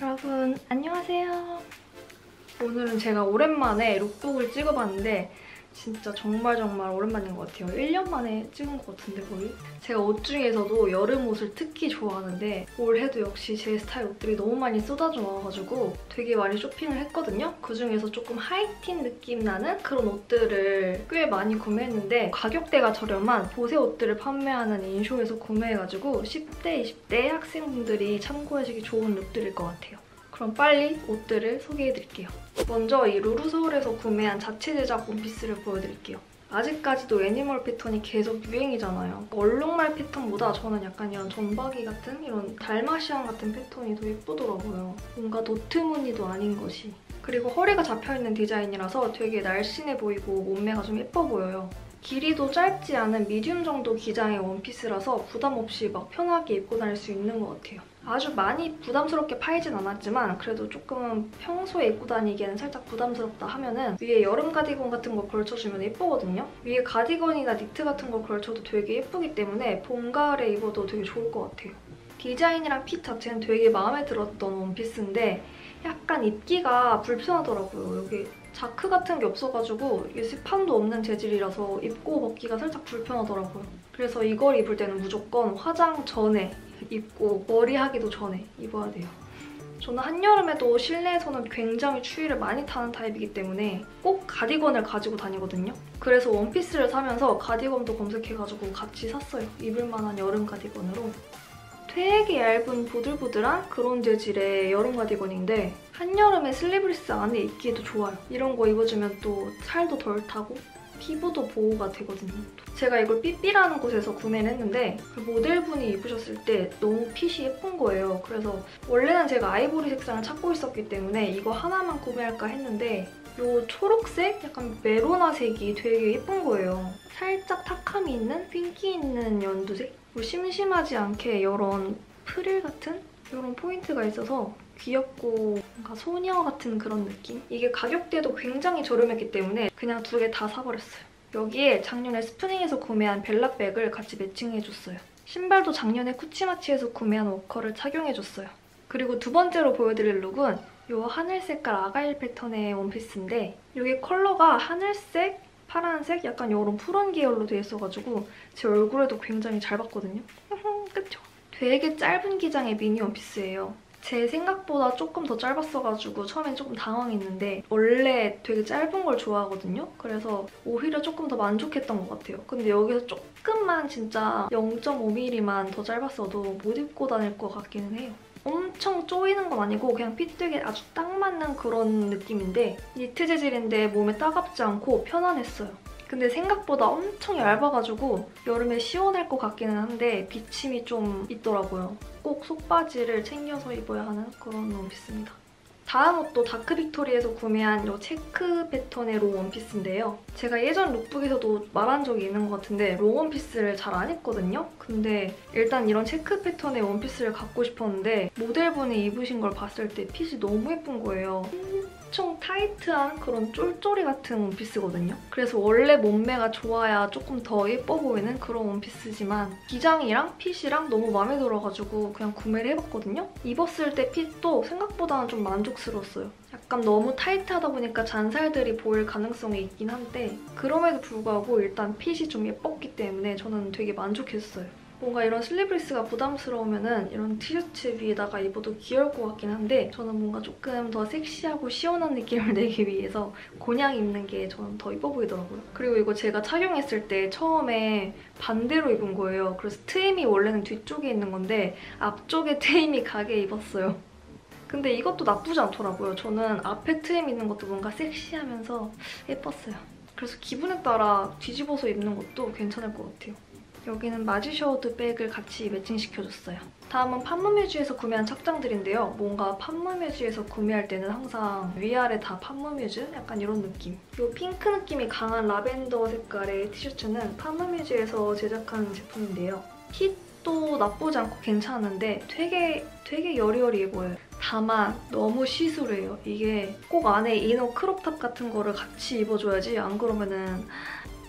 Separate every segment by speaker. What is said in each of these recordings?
Speaker 1: 여러분 안녕하세요. 오늘은 제가 오랜만에 룩북을 찍어봤는데 진짜 정말 정말 오랜만인 것 같아요. 1년 만에 찍은 것 같은데 거의? 제가 옷 중에서도 여름 옷을 특히 좋아하는데 올해도 역시 제 스타일 옷들이 너무 많이 쏟아져 나와가지고 되게 많이 쇼핑을 했거든요. 그중에서 조금 하이틴 느낌 나는 그런 옷들을 꽤 많이 구매했는데 가격대가 저렴한 보세 옷들을 판매하는 인쇼에서 구매해가지고 10대, 20대 학생분들이 참고하시기 좋은 룩들일 것 같아요. 그럼 빨리 옷들을 소개해드릴게요. 먼저 이 루루서울에서 구매한 자체 제작 원피스를 보여드릴게요. 아직까지도 애니멀 패턴이 계속 유행이잖아요. 얼룩말 패턴보다 저는 약간 이런 점박이 같은 이런 달마시안 같은 패턴이 더 예쁘더라고요. 뭔가 도트 무늬도 아닌 것이. 그리고 허리가 잡혀있는 디자인이라서 되게 날씬해 보이고 몸매가 좀 예뻐 보여요. 길이도 짧지 않은 미디움 정도 기장의 원피스라서 부담 없이 막 편하게 입고 다닐 수 있는 것 같아요. 아주 많이 부담스럽게 파이진 않았지만 그래도 조금 평소에 입고 다니기에는 살짝 부담스럽다 하면은 위에 여름 가디건 같은 거 걸쳐주면 예쁘거든요? 위에 가디건이나 니트 같은 거 걸쳐도 되게 예쁘기 때문에 봄, 가을에 입어도 되게 좋을 것 같아요. 디자인이랑 핏 자체는 되게 마음에 들었던 원피스인데 약간 입기가 불편하더라고요. 여기 자크 같은 게 없어가지고 이게 스판도 없는 재질이라서 입고 벗기가 살짝 불편하더라고요. 그래서 이걸 입을 때는 무조건 화장 전에 입고 머리 하기도 전에 입어야 돼요. 저는 한여름에도 실내에서는 굉장히 추위를 많이 타는 타입이기 때문에 꼭 가디건을 가지고 다니거든요. 그래서 원피스를 사면서 가디건도 검색해가지고 같이 샀어요. 입을 만한 여름 가디건으로. 되게 얇은 보들보들한 그런 재질의 여름 가디건인데 한여름에 슬리브리스 안에 입기에도 좋아요. 이런 거 입어주면 또 살도 덜 타고 피부도 보호가 되거든요. 제가 이걸 삐삐라는 곳에서 구매를 했는데 그 모델분이 입으셨을 때 너무 핏이 예쁜 거예요. 그래서 원래는 제가 아이보리 색상을 찾고 있었기 때문에 이거 하나만 구매할까 했는데 이 초록색? 약간 메로나색이 되게 예쁜 거예요. 살짝 탁함이 있는 핑키 있는 연두색? 뭐 심심하지 않게 이런 프릴 같은 이런 포인트가 있어서 귀엽고 뭔가 소녀 같은 그런 느낌? 이게 가격대도 굉장히 저렴했기 때문에 그냥 두 개 다 사버렸어요. 여기에 작년에 스프링에서 구매한 벨라백을 같이 매칭해줬어요. 신발도 작년에 쿠치마치에서 구매한 워커를 착용해줬어요. 그리고 두 번째로 보여드릴 룩은 이 하늘 색깔 아가일 패턴의 원피스인데 이게 컬러가 하늘색, 파란색, 약간 이런 푸른 계열로 돼 있어가지고 제 얼굴에도 굉장히 잘 받거든요. 그쵸? 되게 짧은 기장의 미니 원피스예요. 제 생각보다 조금 더 짧았어가지고 처음엔 조금 당황했는데 원래 되게 짧은 걸 좋아하거든요? 그래서 오히려 조금 더 만족했던 것 같아요. 근데 여기서 조금만 진짜 0.5mm만 더 짧았어도 못 입고 다닐 것 같기는 해요. 엄청 쪼이는 건 아니고 그냥 핏되게 아주 딱 맞는 그런 느낌인데 니트 재질인데 몸에 따갑지 않고 편안했어요. 근데 생각보다 엄청 얇아가지고 여름에 시원할 것 같기는 한데 비침이 좀 있더라고요. 꼭 속바지를 챙겨서 입어야 하는 그런 원피스입니다. 다음 옷도 다크빅토리에서 구매한 이 체크 패턴의 롱 원피스인데요. 제가 예전 룩북에서도 말한 적이 있는 것 같은데 롱 원피스를 잘 안 입거든요? 근데 일단 이런 체크 패턴의 원피스를 갖고 싶었는데 모델분이 입으신 걸 봤을 때 핏이 너무 예쁜 거예요. 타이트한 그런 쫄쫄이 같은 원피스거든요. 그래서 원래 몸매가 좋아야 조금 더 예뻐 보이는 그런 원피스지만 기장이랑 핏이랑 너무 마음에 들어가지고 그냥 구매를 해봤거든요. 입었을 때 핏도 생각보다는 좀 만족스러웠어요. 약간 너무 타이트하다 보니까 잔살들이 보일 가능성이 있긴 한데 그럼에도 불구하고 일단 핏이 좀 예뻤기 때문에 저는 되게 만족했어요. 뭔가 이런 슬리브리스가 부담스러우면 이런 티셔츠 위에다가 입어도 귀여울 것 같긴 한데 저는 뭔가 조금 더 섹시하고 시원한 느낌을 내기 위해서 그냥 입는 게 저는 더 이뻐 보이더라고요. 그리고 이거 제가 착용했을 때 처음에 반대로 입은 거예요. 그래서 트임이 원래는 뒤쪽에 있는 건데 앞쪽에 트임이 가게 입었어요. 근데 이것도 나쁘지 않더라고요. 저는 앞에 트임 있는 것도 뭔가 섹시하면서 예뻤어요. 그래서 기분에 따라 뒤집어서 입는 것도 괜찮을 것 같아요. 여기는 마지셔우드 백을 같이 매칭시켜줬어요. 다음은 팜므뮤즈에서 구매한 착장들인데요. 뭔가 팜므뮤즈에서 구매할 때는 항상 위아래 다 팜므뮤즈? 약간 이런 느낌. 이 핑크 느낌이 강한 라벤더 색깔의 티셔츠는 팜므뮤즈에서 제작한 제품인데요. 핏도 나쁘지 않고 괜찮은데 되게 되게 여리여리해 보여요. 다만 너무 시스루해요. 이게 꼭 안에 이너 크롭탑 같은 거를 같이 입어줘야지 안 그러면은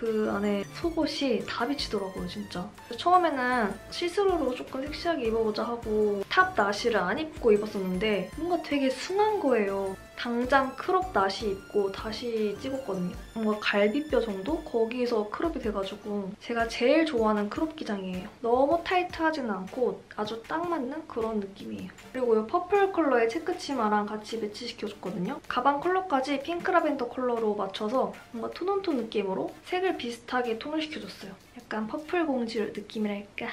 Speaker 1: 그 안에 속옷이 다 비치더라고요, 진짜. 처음에는 시스루로 조금 섹시하게 입어보자 하고 탑 나시를 안 입고 입었었는데 뭔가 되게 숭한 거예요. 당장 크롭 나시 입고 다시 찍었거든요. 뭔가 갈비뼈 정도? 거기서 크롭이 돼가지고 제가 제일 좋아하는 크롭 기장이에요. 너무 타이트하지는 않고 아주 딱 맞는 그런 느낌이에요. 그리고 이 퍼플 컬러의 체크 치마랑 같이 매치시켜줬거든요. 가방 컬러까지 핑크 라벤더 컬러로 맞춰서 뭔가 톤온톤 느낌으로 색을 비슷하게 톤을 시켜줬어요. 약간 퍼플 공주 느낌이랄까?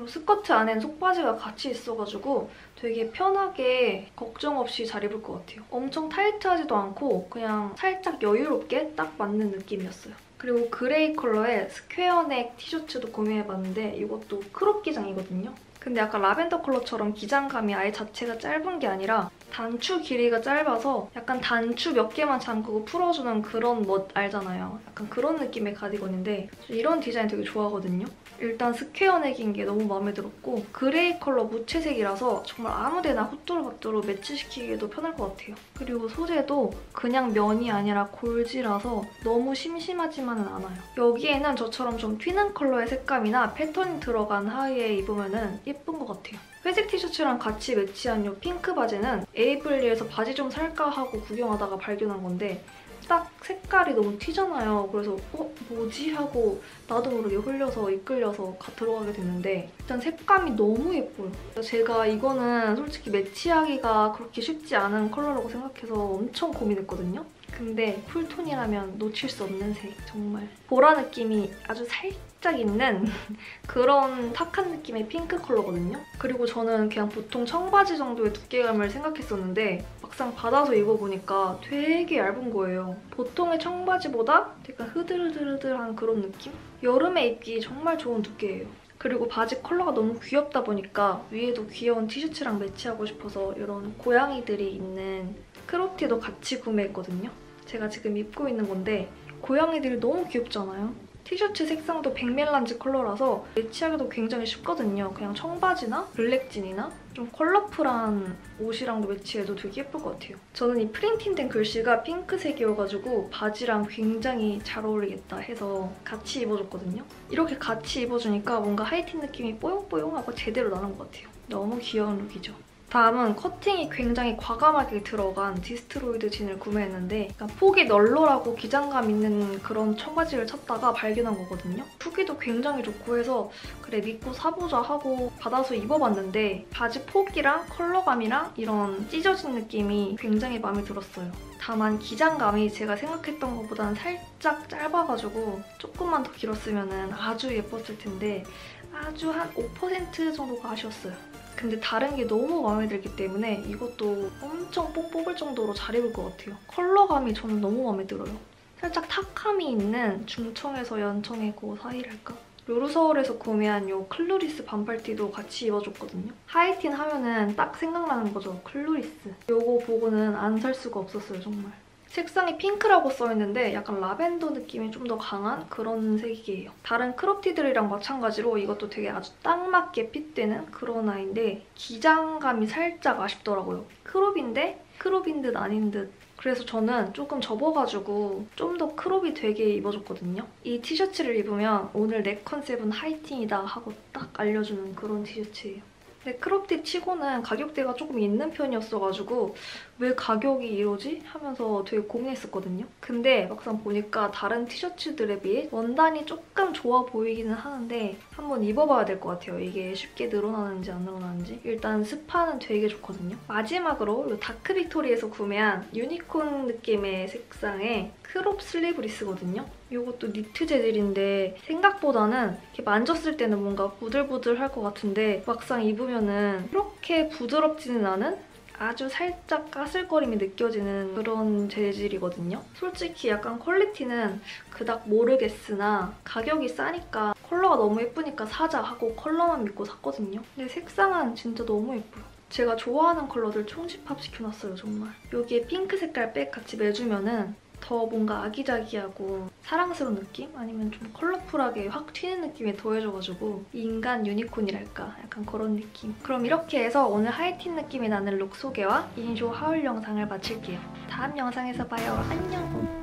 Speaker 1: 이 스커트 안엔 속바지가 같이 있어가지고 되게 편하게 걱정 없이 잘 입을 것 같아요. 엄청 타이트하지도 않고 그냥 살짝 여유롭게 딱 맞는 느낌이었어요. 그리고 그레이 컬러의 스퀘어넥 티셔츠도 구매해봤는데 이것도 크롭 기장이거든요. 근데 약간 라벤더 컬러처럼 기장감이 아예 자체가 짧은 게 아니라 단추 길이가 짧아서 약간 단추 몇 개만 잠그고 풀어주는 그런 멋 알잖아요. 약간 그런 느낌의 가디건인데 이런 디자인 되게 좋아하거든요. 일단 스퀘어 넥인 게 너무 마음에 들었고 그레이 컬러 무채색이라서 정말 아무데나 후뚜루마뚜루 매치시키기에도 편할 것 같아요. 그리고 소재도 그냥 면이 아니라 골지라서 너무 심심하지만은 않아요. 여기에는 저처럼 좀 튀는 컬러의 색감이나 패턴이 들어간 하의에 입으면 예쁜 것 같아요. 회색 티셔츠랑 같이 매치한 이 핑크 바지는 에이블리에서 바지 좀 살까 하고 구경하다가 발견한 건데 딱 색깔이 너무 튀잖아요. 그래서 어? 뭐지? 하고 나도 모르게 흘려서 이끌려서 들어가게 됐는데 일단 색감이 너무 예뻐요. 제가 이거는 솔직히 매치하기가 그렇게 쉽지 않은 컬러라고 생각해서 엄청 고민했거든요. 근데 쿨톤이라면 놓칠 수 없는 색, 정말. 보라 느낌이 아주 살짝 있는 그런 탁한 느낌의 핑크 컬러거든요. 그리고 저는 그냥 보통 청바지 정도의 두께감을 생각했었는데 막상 받아서 입어보니까 되게 얇은 거예요. 보통의 청바지보다 약간 흐들흐들흐들한 그런 느낌? 여름에 입기 정말 좋은 두께예요. 그리고 바지 컬러가 너무 귀엽다 보니까 위에도 귀여운 티셔츠랑 매치하고 싶어서 이런 고양이들이 있는 크롭티도 같이 구매했거든요. 제가 지금 입고 있는 건데 고양이들이 너무 귀엽잖아요. 티셔츠 색상도 백멜란지 컬러라서 매치하기도 굉장히 쉽거든요. 그냥 청바지나 블랙진이나 좀 컬러풀한 옷이랑도 매치해도 되게 예쁠 것 같아요. 저는 이 프린팅된 글씨가 핑크색이어가지고 바지랑 굉장히 잘 어울리겠다 해서 같이 입어줬거든요. 이렇게 같이 입어주니까 뭔가 하이틴 느낌이 뽀용뽀용하고 제대로 나는 것 같아요. 너무 귀여운 look이죠. 다음은 커팅이 굉장히 과감하게 들어간 destroyed 진을 구매했는데 약간 폭이 널널하고 기장감 있는 그런 청바지를 찾다가 발견한 거거든요. 후기도 굉장히 좋고 해서 그래 믿고 사보자 하고 받아서 입어봤는데 바지 폭이랑 컬러감이랑 이런 찢어진 느낌이 굉장히 마음에 들었어요. 다만 기장감이 제가 생각했던 것보다는 살짝 짧아가지고 조금만 더 길었으면 아주 예뻤을 텐데 아주 한 5% 정도가 아쉬웠어요. 근데 다른 게 너무 마음에 들기 때문에 이것도 엄청 뽕 뽑을 정도로 잘 입을 것 같아요. 컬러감이 저는 너무 마음에 들어요. 살짝 탁함이 있는 중청에서 연청의 그 사이랄까? 요루서울에서 구매한 요 Clueless 반팔티도 같이 입어줬거든요. 하이틴 하면은 딱 생각나는 거죠, Clueless. 요거 보고는 안 살 수가 없었어요, 정말. 색상이 핑크라고 써있는데 약간 라벤더 느낌이 좀 더 강한 그런 색이에요. 다른 crop티들이랑 마찬가지로 이것도 되게 아주 딱 맞게 fit되는 그런 아이인데 기장감이 살짝 아쉽더라고요. crop인데 crop인 듯 아닌 듯 그래서 저는 조금 접어가지고 좀 더 crop이 되게 입어줬거든요. 이 티셔츠를 입으면 오늘 내 컨셉은 하이틴이다 하고 딱 알려주는 그런 티셔츠예요. 근데 crop티 치고는 가격대가 조금 있는 편이었어가지고 왜 가격이 이러지? 하면서 되게 고민했었거든요. 근데 막상 보니까 다른 티셔츠들에 비해 원단이 조금 좋아 보이기는 하는데 한번 입어봐야 될 것 같아요. 이게 쉽게 늘어나는지 안 늘어나는지. 일단 스판은 되게 좋거든요. 마지막으로 이 다크 빅토리에서 구매한 유니콘 느낌의 색상의 crop 슬리브리스거든요. 이것도 니트 재질인데 생각보다는 이렇게 만졌을 때는 뭔가 부들부들할 것 같은데 막상 입으면 은 이렇게 부드럽지는 않은 아주 살짝 까슬거림이 느껴지는 그런 재질이거든요. 솔직히 약간 quality는 그닥 모르겠으나 가격이 싸니까 컬러가 너무 예쁘니까 사자 하고 컬러만 믿고 샀거든요. 근데 색상은 진짜 너무 예뻐요. 제가 좋아하는 컬러들 총집합 시켜놨어요, 정말. 여기에 핑크 색깔 백 같이 매주면 은 더 뭔가 아기자기하고 사랑스러운 느낌? 아니면 좀 컬러풀하게 확 튀는 느낌이 더해져가지고 인간 유니콘이랄까? 약간 그런 느낌. 그럼 이렇게 해서 오늘 하이틴 느낌이 나는 룩 소개와 인쇼 하울 영상을 마칠게요. 다음 영상에서 봐요. 안녕!